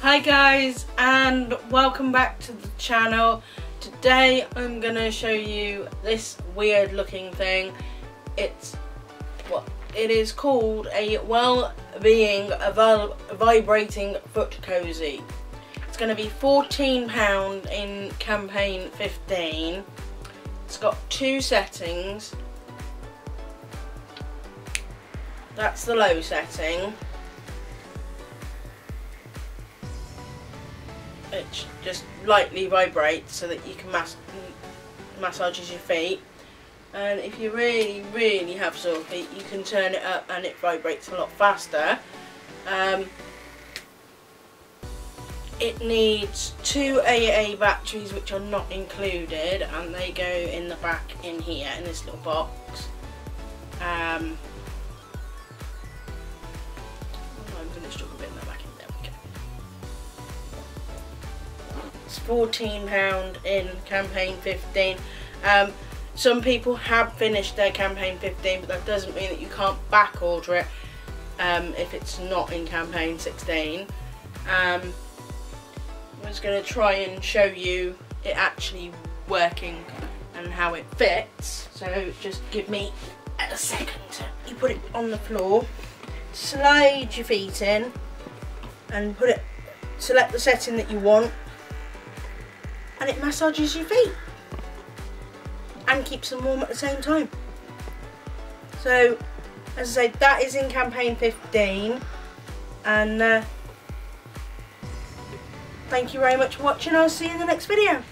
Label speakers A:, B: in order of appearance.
A: Hi guys and welcome back to the channel. Today I'm gonna show you this weird looking thing. It's what it is called a well-being a vibrating foot cozy. It's gonna be £14 in campaign 15. It's got two settings. That's the low setting. It just lightly vibrates so that you can mas massages your feet. And if you really really have sore feet you can turn it up and it vibrates a lot faster. Um, it needs two AA batteries which are not included and they go in the back in here in this little box. Um, It's £14 in campaign 15. Um, some people have finished their campaign 15, but that doesn't mean that you can't back order it um, if it's not in campaign 16. Um, I'm just going to try and show you it actually working and how it fits. So just give me a second. You put it on the floor, slide your feet in, and put it. Select the setting that you want, and it massages your feet and keeps them warm at the same time. So, as I say, that is in campaign 15 and uh, thank you very much for watching. I'll see you in the next video.